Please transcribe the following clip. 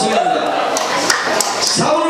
しめるんだ。